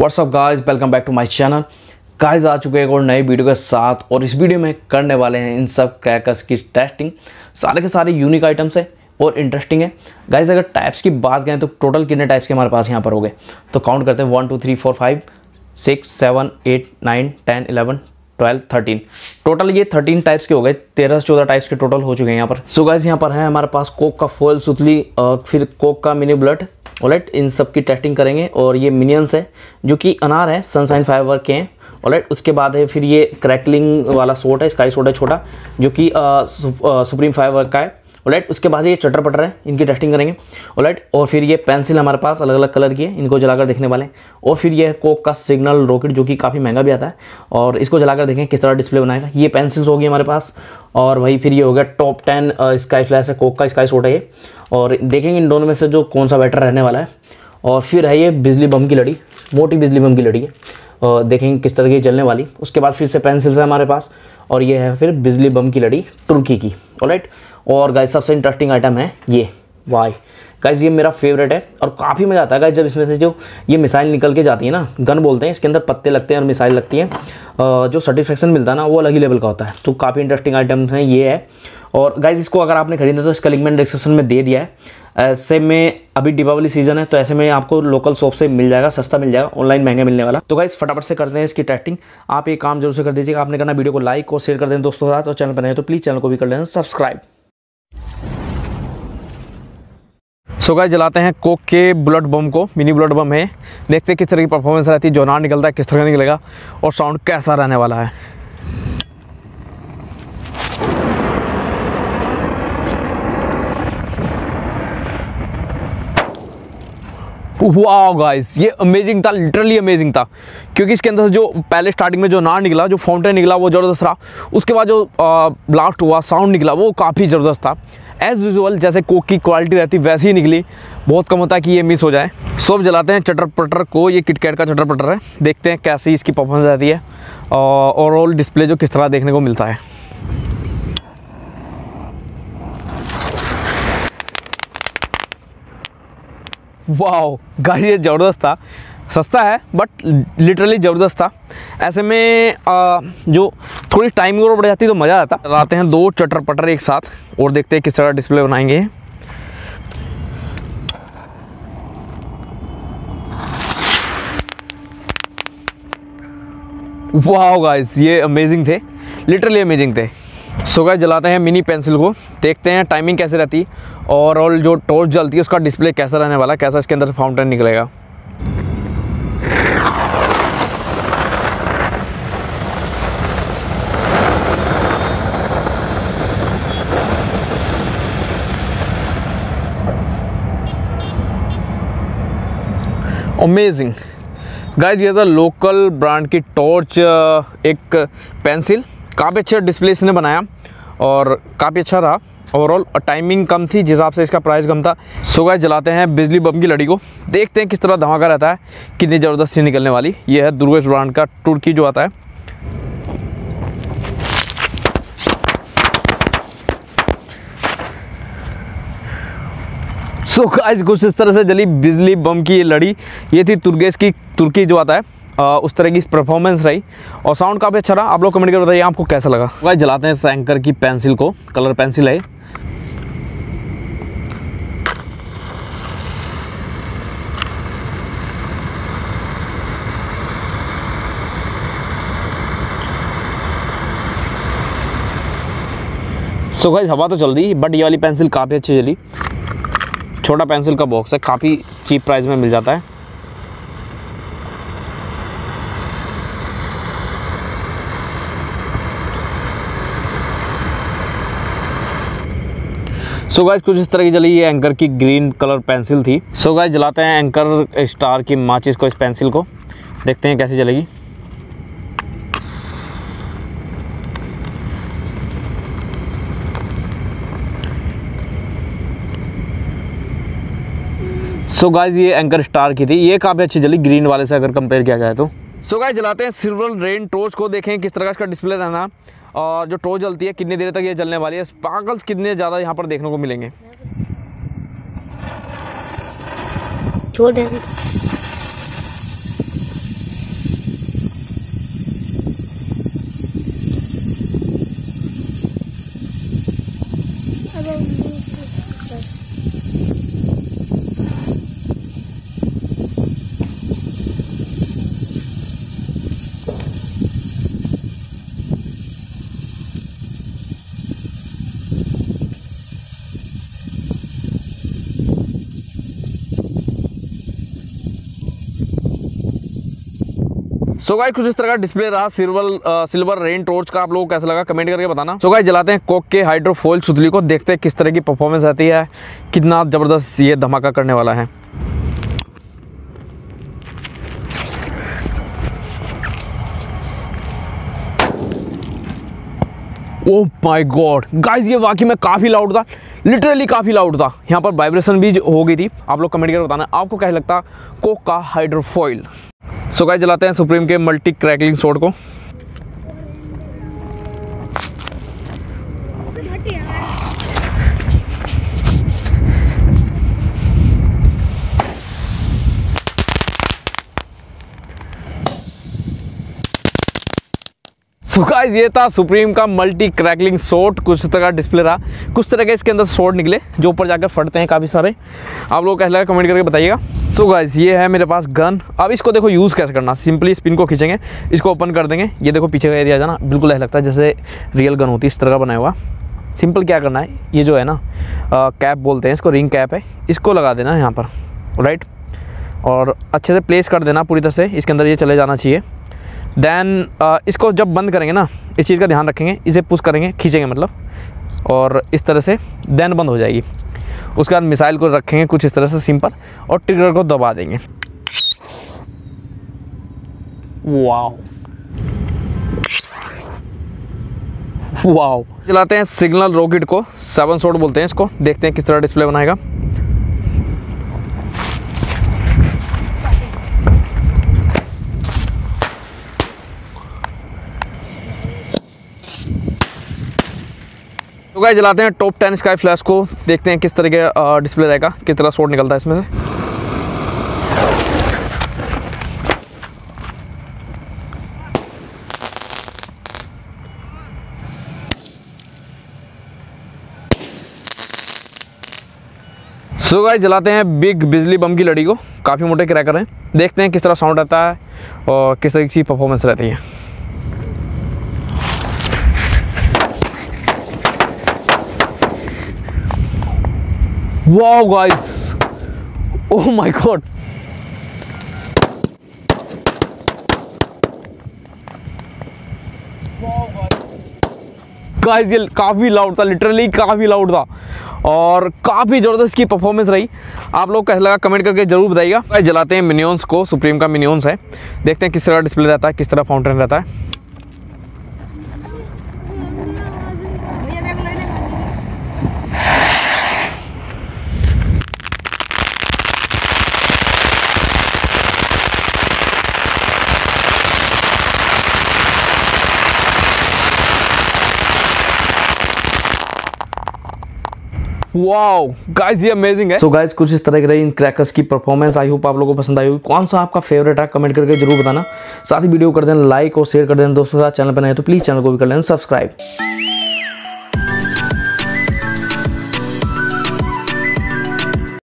What's up guys welcome back to my channel guys आ चुके हैं और नए वीडियो के साथ और इस वीडियो में करने वाले हैं इन सब क्रैकर्स की टेस्टिंग सारे के सारे यूनिक आइटम्स हैं और इंटरेस्टिंग है। गाइस अगर टाइप्स की बात करें तो टोटल कितने टाइप्स के हमारे पास यहाँ पर हो गए? तो काउंट करते हैं। One two three four five six seven eight nine ten eleven twelve, thirteen. Total ये थर्टीन टाइप्स के हो गए, तेरह से चौदह टाइप्स के टोटल हो चुके हैं यहाँ पर। सो गाइज़ यहाँ पर है हमारे पास कोक का फोल सुतली और फिर कोक का मिनी ब्लड ऑलेट इन सब की टेस्टिंग करेंगे और ये मिनियंस है, जो कि अनार है सनसाइन फाइवर के हैं ऑलेट उसके बाद है फिर ये क्रैकलिंग वाला सोट है स्काई सोट है छोटा, जो कि सुप्रीम फाइवर का है। ओलाइट उसके बाद ये चटर पटर है, इनकी टेस्टिंग करेंगे। ओलाइट और फिर ये पेंसिल हमारे पास अलग अलग कलर की है, इनको जलाकर देखने वाले हैं। और फिर ये कोक का सिग्नल रॉकेट जो कि काफ़ी महँगा भी आता है, और इसको जलाकर देखें किस तरह डिस्प्ले बनाएगा ये पेंसिल्स होगी हमारे पास, और वही फिर ये हो गया टॉप टेन स्काई फ्लैश है कोक का स्काई शॉट है ये। और देखेंगे इन दोनों में से जो कौन सा बेटर रहने वाला है। और फिर है ये बिजली बम की लड़ी, मोटी बिजली बम की लड़ी है। और देखेंगे किस तरह की चलने वाली। उसके बाद फिर से पेंसिल्स है हमारे पास। और ये है फिर बिजली बम की लड़ी तुर्की की। ऑलराइट और गाइज़ सबसे इंटरेस्टिंग आइटम है ये। वाई गाइज़ ये मेरा फेवरेट है और काफ़ी मज़ा आता है। गाइज़ जब इसमें से जो ये मिसाइल निकल के जाती है ना गन बोलते हैं, इसके अंदर पत्ते लगते हैं और मिसाइल लगती है। जो सेटिस्फेक्शन मिलता है ना, वो अलग ही लेवल का होता है। तो काफ़ी इंटरेस्टिंग आइटम है, ये है। और गाइज़ इसको अगर आपने खरीदा तो इसका लिंक मैंने डिस्क्रिप्शन में दे दिया है। ऐसे में अभी दीपावली सीज़न है तो ऐसे में आपको लोकल शॉप से मिल जाएगा, सस्ता मिल जाएगा ऑनलाइन महँगा मिलने वाला। तो गाइज़ फटाफट से करते हैं इसकी टेस्टिंग आप ये काम ज़रूर से कर दीजिएगा, आपने करना वीडियो को लाइक और शेयर कर दें दोस्तों के साथ, और चैनल पर नए तो प्लीज़ चैनल को भी कर लेना सब्सक्राइब सो गाइस जलाते हैं कोक के बुलेट बम को मिनी बुलेट बम है। देखते हैं किस तरह की परफॉर्मेंस रहती है, जो नार निकलता है, किस तरह निकलेगा, और साउंड कैसा रहने वाला है। वाह गाइस ये अमेजिंग था लिटरली अमेजिंग था। क्योंकि इसके अंदर से जो पहले स्टार्टिंग में जो नार निकला, जो फाउंटेन निकला, वो ज़बरदस्त रहा। उसके बाद जो ब्लास्ट हुआ साउंड निकला, वो काफ़ी ज़बरदस्त था। एज़ यूजल जैसे कोक की क्वालिटी रहती, वैसी ही निकली। बहुत कम होता है कि ये मिस हो जाए। सब जलाते हैं चटर पटर को। ये किटकैट का चटर पटर है। देखते हैं कैसी इसकी परफॉर्मेंस रहती है। और ओवरऑल डिस्प्ले जो किस तरह देखने को मिलता है। वाह गाड़ी ये ज़बरदस्त था। सस्ता है बट लिटरली ज़बरदस्त था। ऐसे में आ, जो थोड़ी टाइमिंग और बढ़ जाती तो मज़ा आता। लाते हैं दो चटर पटर एक साथ और देखते हैं किस तरह डिस्प्ले बनाएँगे। वाह गाइस ये अमेजिंग थे। लिटरली अमेजिंग थे। सो गाइस जलाते हैं मिनी पेंसिल को। देखते हैं टाइमिंग कैसे रहती। और और जो टॉर्च जलती है, उसका डिस्प्ले कैसा रहने वाला कैसा इसके अंदर फाउंटेन निकलेगा। अमेजिंग गाइज़ ये था लोकल ब्रांड की टॉर्च एक पेंसिल काफ़ी अच्छा डिस्प्ले इसने बनाया और काफ़ी अच्छा रहा। ओवरऑल और टाइमिंग कम थी, जिस हिसाब से इसका प्राइस कम था। सो गाइस जलाते हैं बिजली बम की लड़ी को। देखते हैं किस तरह धमाका रहता है, कितनी ज़बरदस्ती निकलने वाली। ये है दुर्गेश ब्रांड का टुर्की जो आता है। सो गाइस कुछ इस तरह से जली बिजली बम की ये लड़ी। ये थी तुर्गेश की, तुर्की जो आता है। उस तरह की परफॉर्मेंस रही और साउंड काफ़ी अच्छा रहा। आप लोग कमेंट कर बताइए, आपको कैसा लगा? गाइस जलाते हैं सैंकर की पेंसिल को कलर पेंसिल है सो गाइस हवा तो चल रही बट ये वाली पेंसिल काफ़ी अच्छी चली। छोटा पेंसिल का बॉक्स है, काफ़ी चीप प्राइस में मिल जाता है। सो गाइज़ कुछ इस तरह की जली ये एंकर की ग्रीन कलर पेंसिल थी। सो गाइज़ जलाते हैं एंकर स्टार की माचिस को इस पेंसिल को। देखते हैं कैसी चलेगी सो so गाइज़ ये एंकर स्टार की थी। ये काफ़ी अच्छी जली ग्रीन वाले से अगर कंपेयर किया जाए तो। सो so गाइज़ जलाते हैं सिल्वर रेन टोर्च को। देखें किस तरह का इसका डिस्प्ले रहना। और जो टोर्च जलती है, कितनी देर तक ये जलने वाली है? स्पार्कल्स कितने ज़्यादा यहाँ पर देखने को मिलेंगे? छोड़ सो गाइस कुछ इस तरह का डिस्प्ले रहा सिल्वर सिल्वर रेन टॉर्च का आप लोगों को कैसा लगा? कमेंट करके बताना। सो गाइस जलाते हैं कोक के हाइड्रोफोल सुतली को, देखते हैं किस तरह की परफॉर्मेंस आती है। कितना ज़बरदस्त ये धमाका करने वाला है। ओह माय गॉड गाइस ये वाकई में काफ़ी लाउड था। लिटरली काफ़ी लाउड था। यहाँ पर वाइब्रेशन भी हो गई थी। आप लोग कमेंट करके बताना। आपको क्या लगता कोक का हाइड्रोफॉइल सो गाइस जलाते हैं सुप्रीम के मल्टी क्रैकलिंग सोड को। सो गाइस ये था सुप्रीम का मल्टी क्रैकलिंग सोट कुछ तरह का डिस्प्ले रहा। कुछ तरह के इसके अंदर सोट निकले, जो ऊपर जाकर फटते हैं काफ़ी सारे। आप लोग कैसा लगा कमेंट करके बताइएगा। सो so गाइस ये है मेरे पास गन अब इसको देखो यूज़ कैसे करना। सिंपली स्पिन को खींचेंगे। इसको ओपन कर देंगे। ये देखो पीछे का एरिया जाना बिल्कुल ऐसा लगता है जैसे रियल गन होती है इस तरह का बनाया हुआ। सिंपल क्या करना है? ये जो है ना आ, कैप बोलते हैं इसको रिंग कैप है। इसको लगा देना यहाँ पर राइट और अच्छे से प्लेस कर देना पूरी तरह से। इसके अंदर ये चले जाना चाहिए। देन इसको जब बंद करेंगे ना इस चीज़ का ध्यान रखेंगे। इसे पुश करेंगे खींचेंगे मतलब। और इस तरह से देन बंद हो जाएगी। उसके बाद मिसाइल को रखेंगे कुछ इस तरह से सिम पर और ट्रिगर को दबा देंगे। वाओ। वाओ। चलाते हैं सिग्नल रॉकेट को सेवन शॉट बोलते हैं इसको देखते हैं किस तरह डिस्प्ले बनाएगा। तो गाइस जलाते हैं टॉप टेन स्काई फ्लैश को। देखते हैं किस तरह के डिस्प्ले रहेगा। किस तरह शॉट निकलता है इसमें से। सो so गाइस जलाते हैं बिग बिजली बम की लड़ी को। काफ़ी मोटे क्रैकर हैं। देखते हैं किस तरह साउंड आता है और किस तरह की परफॉर्मेंस रहती है। Wow, guys. Oh my god. Guys ये काफ़ी लाउड था लिटरली काफ़ी लाउड था। और काफ़ी ज़बरदस्त की परफॉर्मेंस रही। आप लोग कैसा लगा कमेंट करके ज़रूर बताइएगा। जलाते हैं मिनियंस को, सुप्रीम का मिनियंस है। देखते हैं किस तरह डिस्प्ले रहता है, किस तरह फाउंटेन रहता है। वाओ गाइस ये अमेजिंग है। सो so गाइस कुछ इस तरह की रही इन क्रैकर्स की परफॉर्मेंस आई होप आप लोगों को पसंद आई होगी। कौन सा आपका फेवरेट है कमेंट करके ज़रूर बताना। साथ ही वीडियो कर देना लाइक और शेयर कर देना दोस्तों के साथ। चैनल पर नए तो प्लीज़ चैनल को भी कर लेना सब्सक्राइब